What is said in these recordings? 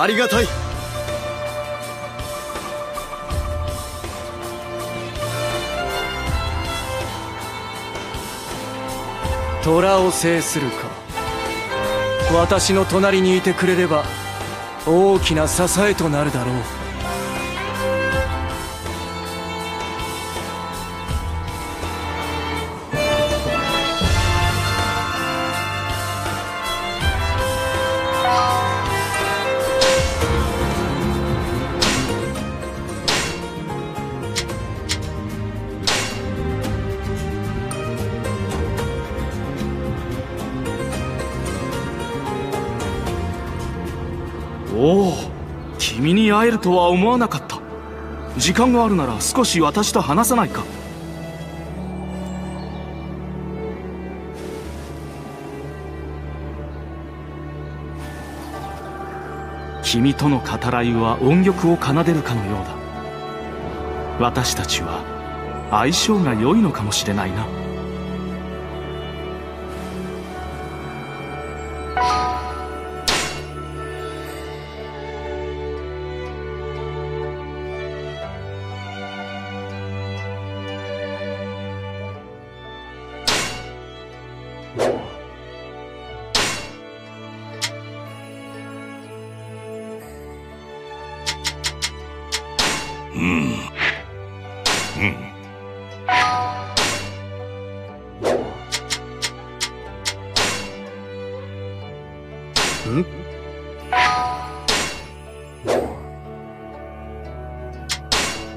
ありがたい。虎を制するか。私の隣にいてくれれば大きな支えとなるだろう。えるとは思わなかった。時間があるなら少し私と話さないか。君との語らいは音曲を奏でるかのようだ。私たちは相性が良いのかもしれないな。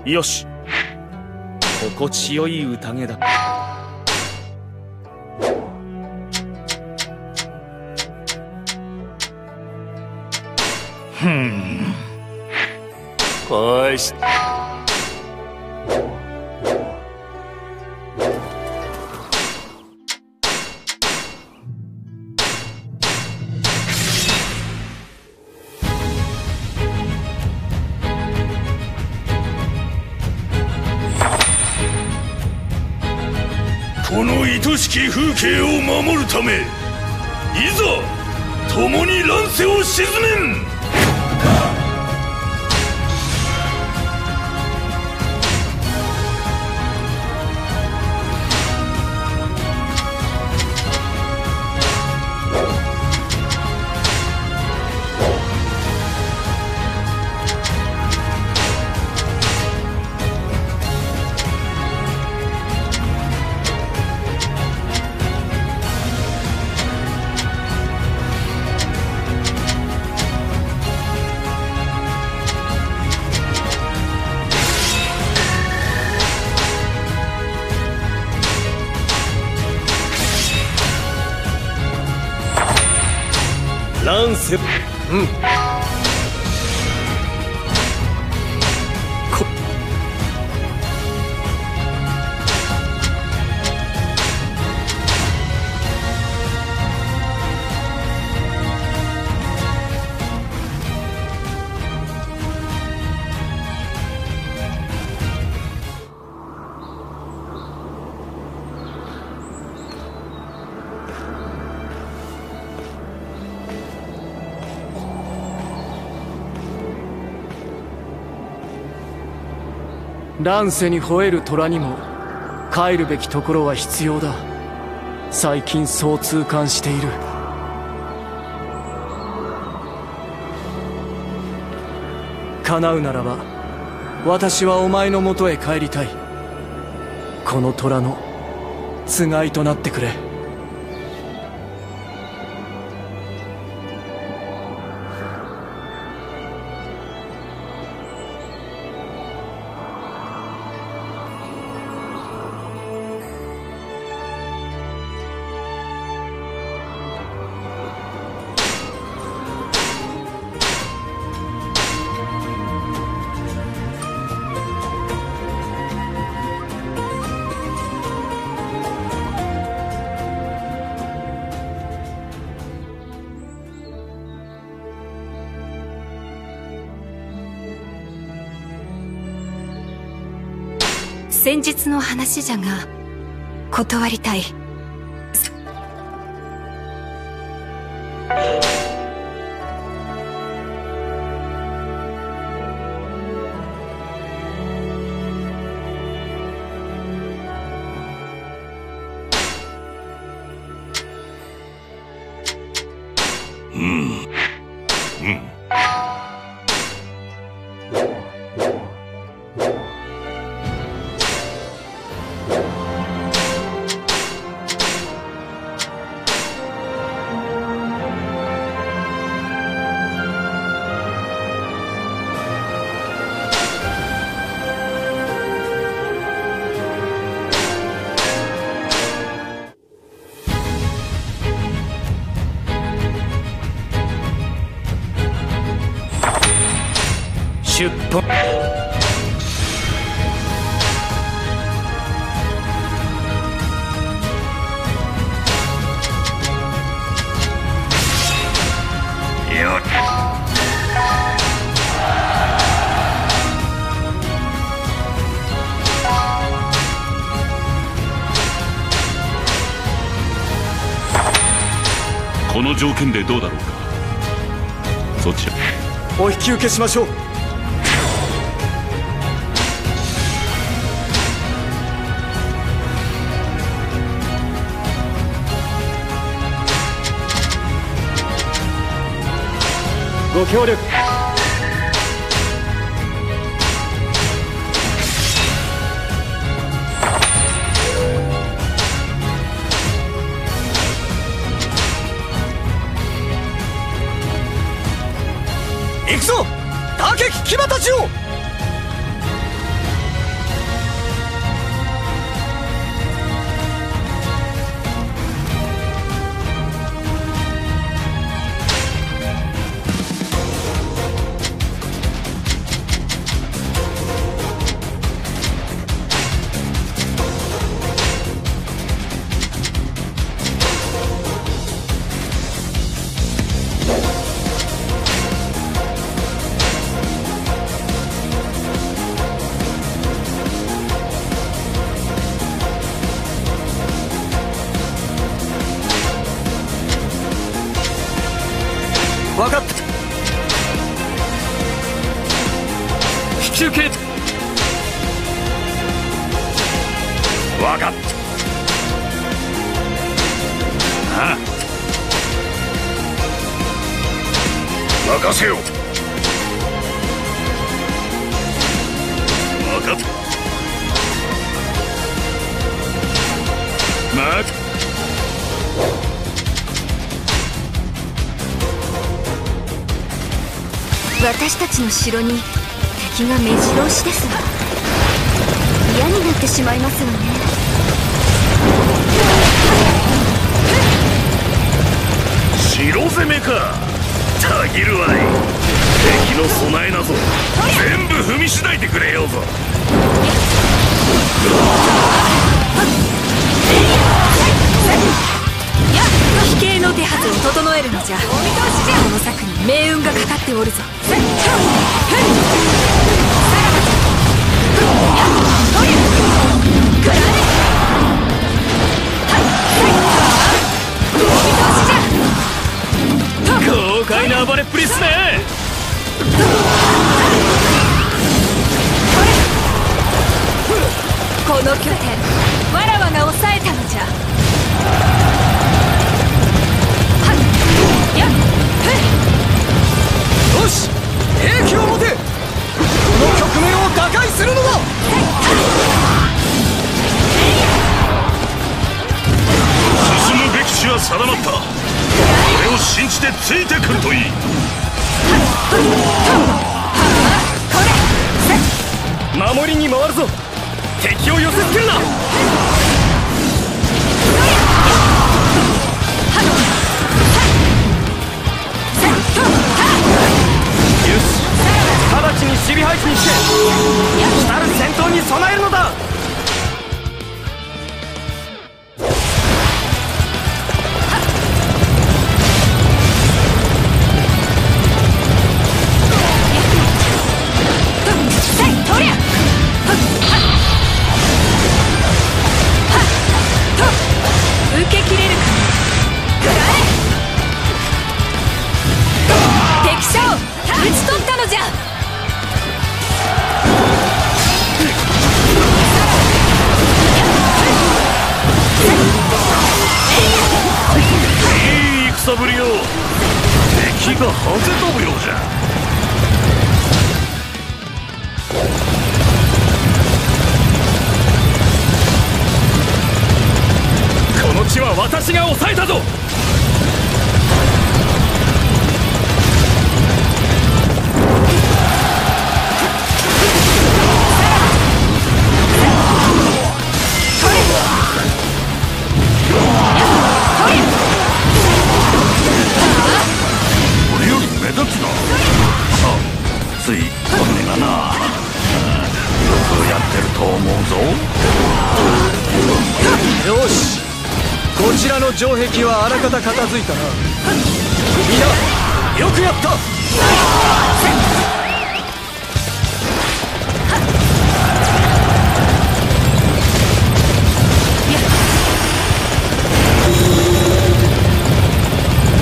よし。心地よい宴だ。ふん。よしこ美しき風景を守るためいざ共に乱世を鎮めん。乱世に吠える虎にも帰るべきところは必要だ。最近そう痛感している。叶うならば私はお前のもとへ帰りたい。この虎のつがいとなってくれ。先日の話じゃが断りたい。この条件でどうだろうか。そちらお引き受けしましょう。ご協力。行くぞ！打撃騎馬たちを私たちの城に敵が目白押しですわ嫌になってしまいますわね。城攻めか。たぎるわい。敵の備えなぞ。全部踏みしないでくれようぞの手はずを整えるのじゃ。この策に命運がかかっておるぞ。定まった俺を信じてついてくるといい。守りに回るぞ。敵を寄せつけるな。よし直ちに守備配置にして来たる戦闘に備えるのだ。私が抑えたぞ。俺より目立ついこんねがなあよくやってると思うぞ。よしこちらの城壁はあらかた片付いたな。みんなよくやった。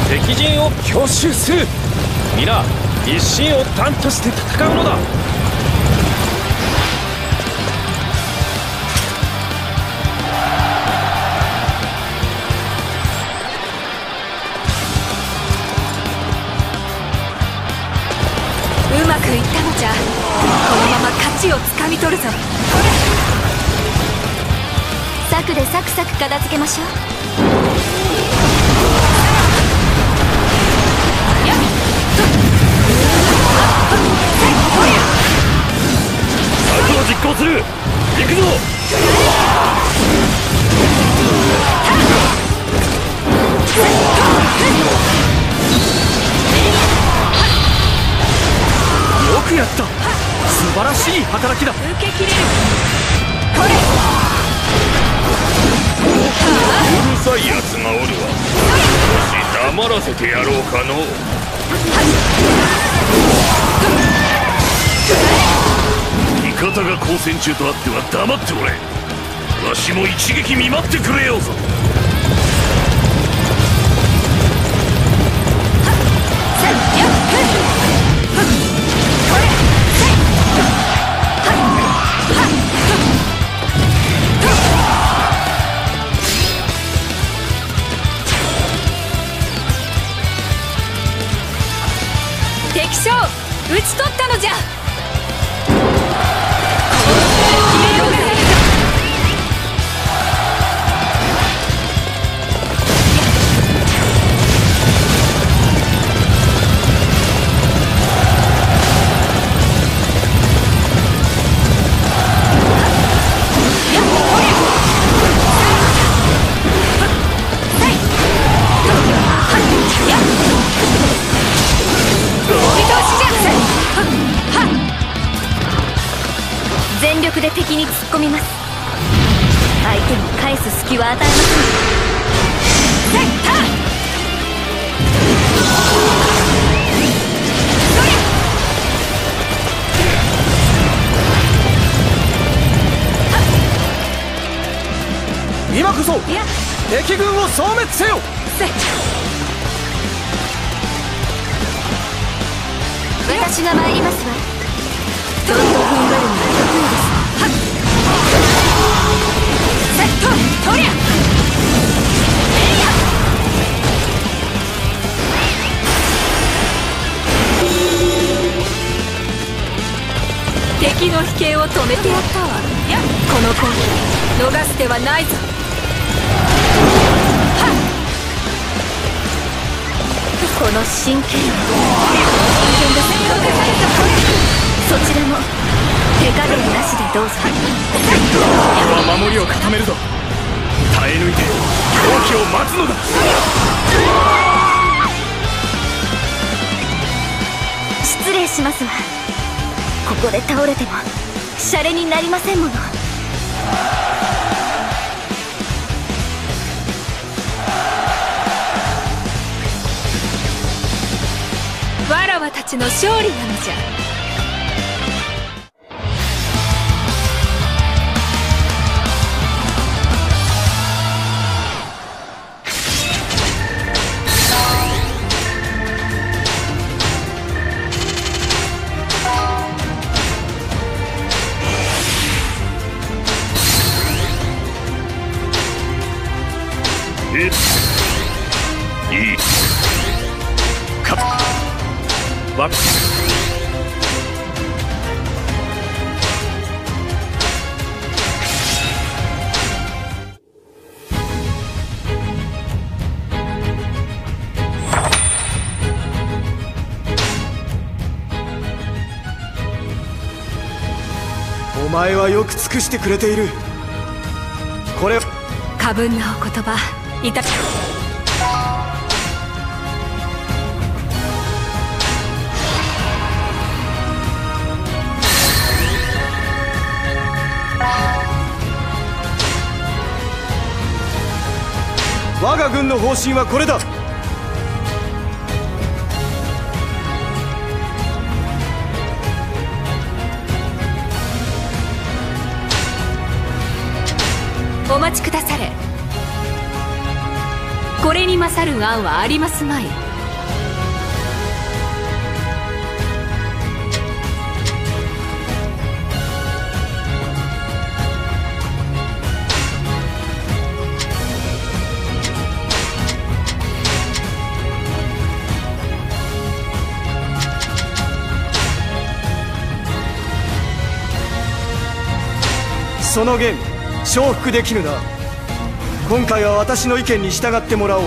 敵陣を強襲する。皆一心を断として戦うのだ。まま勝ちをつかみ取るぞ。策でサクサク片付けましょう。実行する。行くぞ。よくやった。しい働きだ。受け切れるうるさいやつがおるわ。少し黙らせてやろうかの味方が交戦中とあっては黙っておれ。わしも一撃見舞ってくれようぞ。ち取消滅せよ！私が参りますわ。ちょっと踏ん張るのは得意ですはっ敵の飛型を止めてやったわ。いやこの攻撃逃す手はないぞこの真剣そちらも手加減なしでどうぞ俺は守りを固めるぞ。耐え抜いて好機を待つのだ。失礼しますわ。ここで倒れてもシャレになりませんもの川たちの勝利なのじゃ。お前はよく尽くしてくれている。これ。過分なお言葉。いた我が軍の方針はこれだ待ちくだされ。これに勝る案はありますまい。その言承服できぬな。今回は私の意見に従ってもらおう。